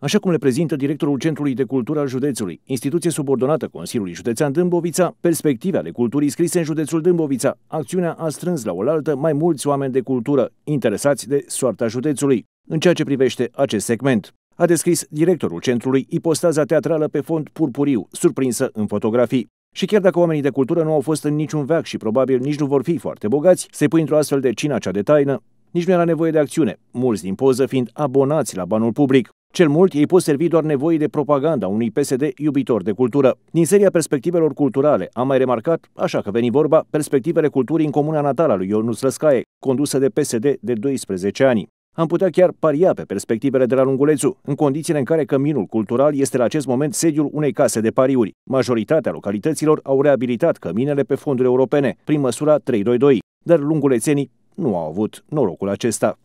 așa cum le prezintă directorul Centrului de Cultură al județului, instituție subordonată Consiliului Județean Dâmbovița, perspective ale culturii scrise în județul Dâmbovița. Acțiunea a strâns la oaltă mai mulți oameni de cultură interesați de soarta județului în ceea ce privește acest segment. A descris directorul centrului ipostaza teatrală pe fond purpuriu, surprinsă în fotografii. Și chiar dacă oamenii de cultură nu au fost în niciun veac și probabil nici nu vor fi foarte bogați, se pui într-o astfel de cina cea de taină, nici nu era nevoie de acțiune, mulți din poză fiind abonați la banul public. Cel mult, ei pot servi doar nevoii de propaganda unui PSD iubitor de cultură. Din seria perspectivelor culturale am mai remarcat, așa că veni vorba, perspectivele culturii în comuna natală a lui Ionus Lăscaie, condusă de PSD de 12 ani. Am putea chiar paria pe perspectivele de la Lungulețu, în condițiile în care căminul cultural este la acest moment sediul unei case de pariuri. Majoritatea localităților au reabilitat căminele pe fonduri europene, prin măsura 322, dar lungulețenii nu au avut norocul acesta.